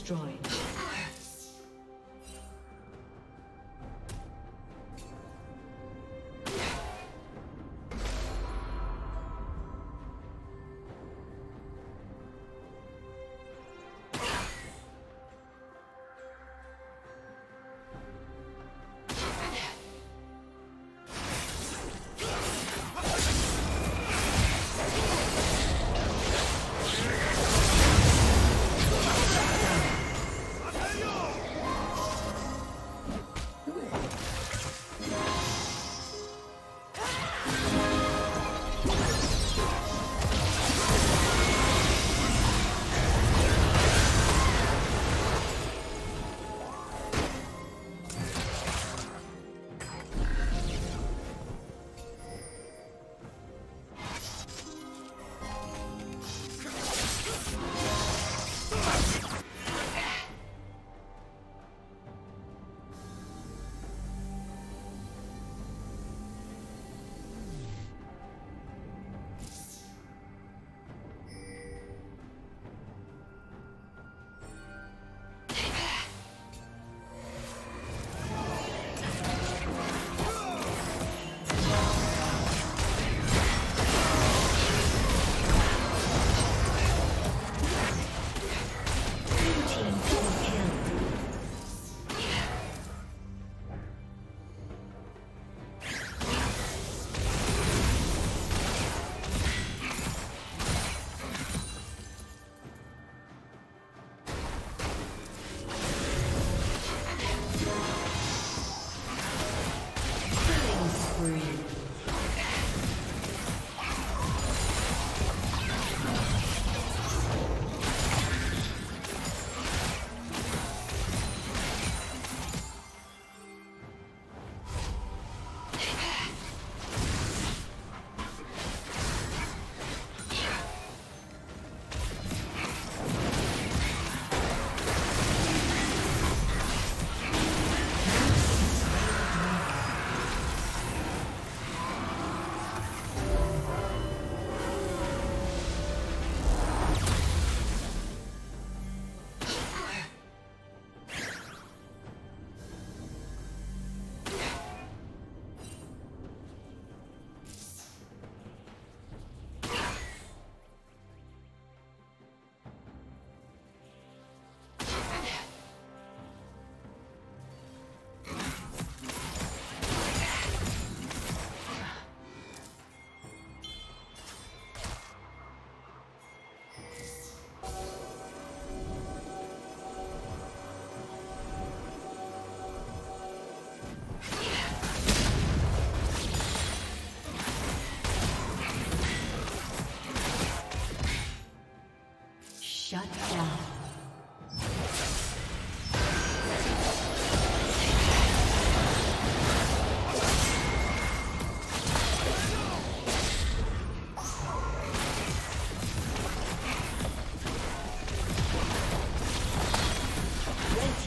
Destroyed.